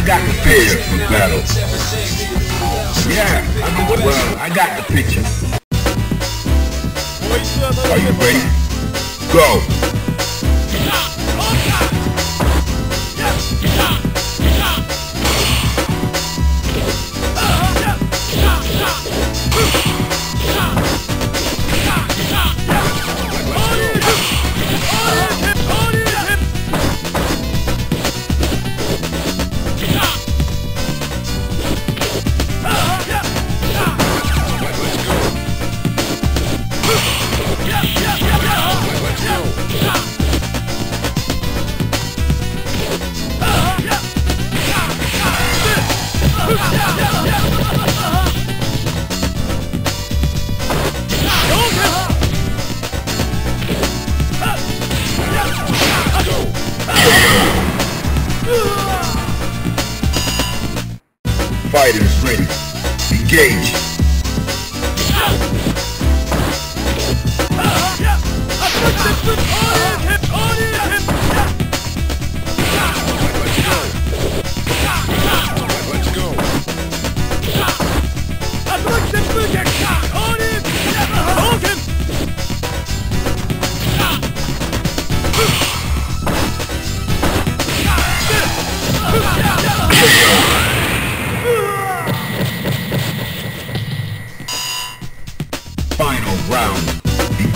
I got the picture for battle. Yeah, I what well, I got the picture. Are you ready? Go!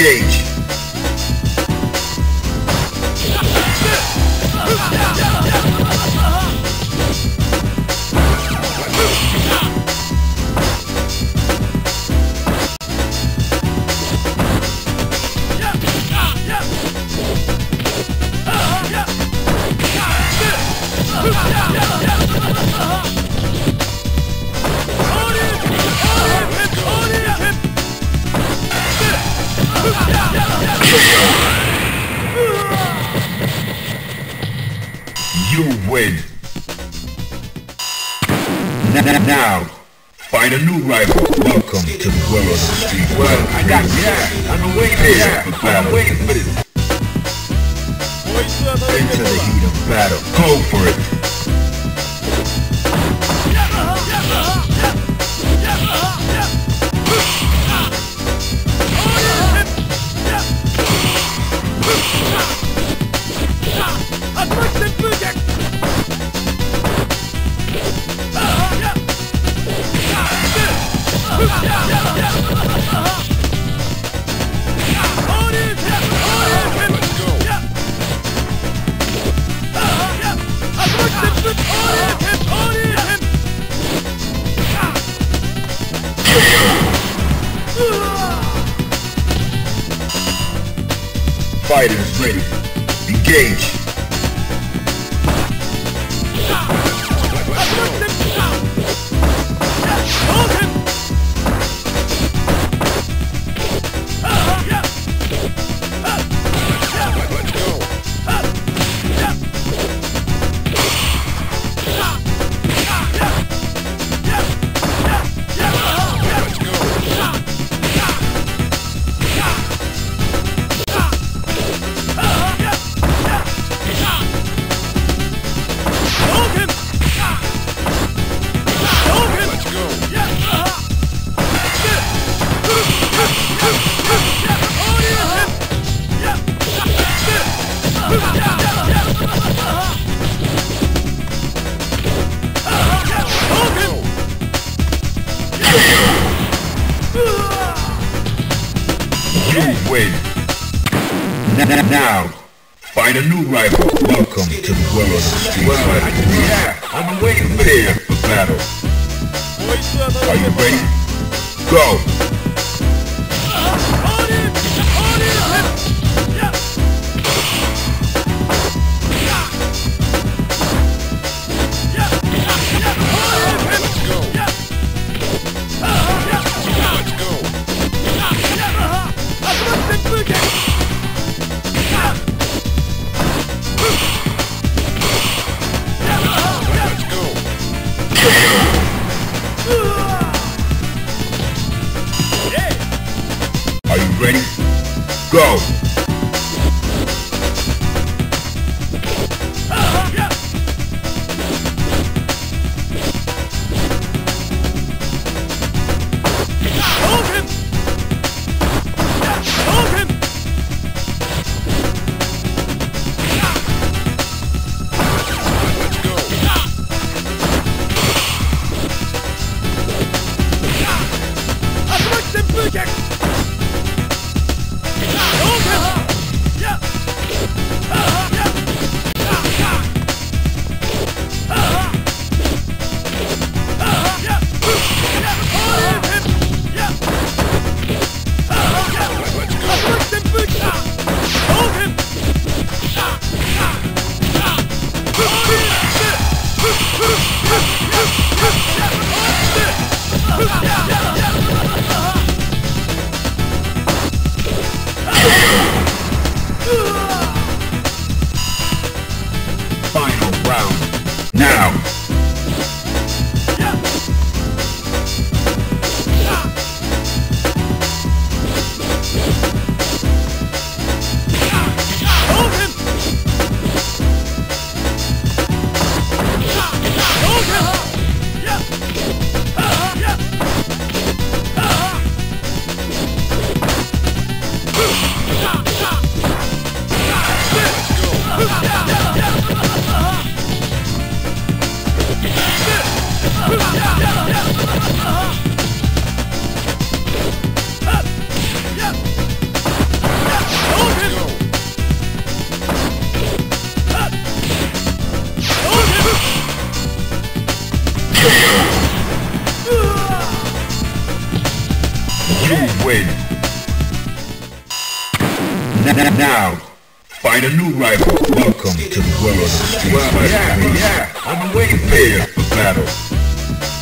Engage. You win. N- Now, find a new rival. Welcome to the world of the street. Well, I got yeah. I'm waiting that. I'm waiting for this. Into the heat of battle. Go for it. Gate. Now, find a new rival. Welcome to the world of the street well, fighter. Yeah, I'm waiting for battle. Are you ready? Go. Now, find a new rival. Welcome to the world of the streets. Well, yeah, yeah, I'm waiting. Prepare for battle.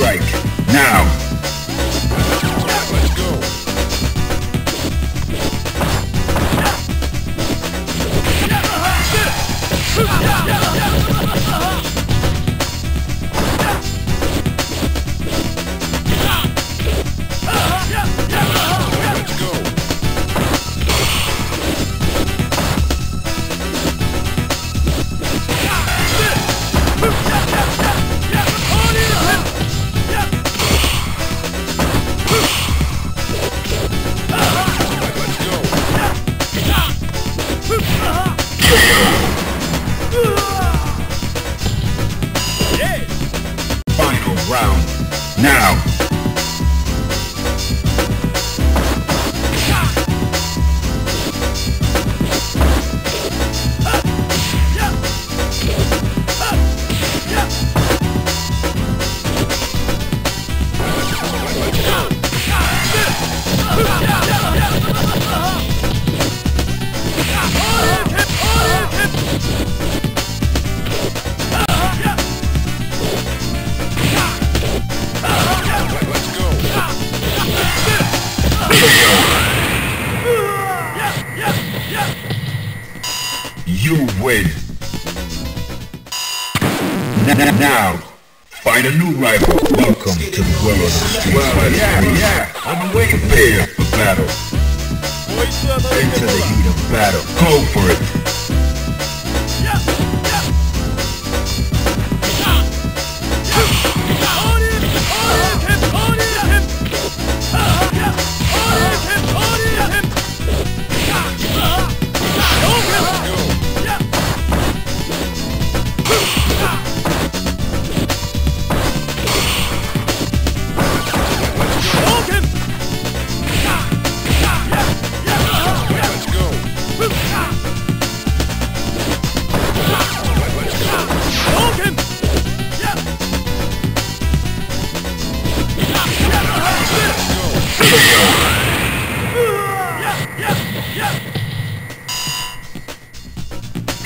Strike. Now. Now. You win. N- Now, find a new rival. Welcome to the world of Street Fighter. Yeah, yeah, I'm waiting Prepare for battle. Into the heat of battle. Go for it.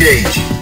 Cage.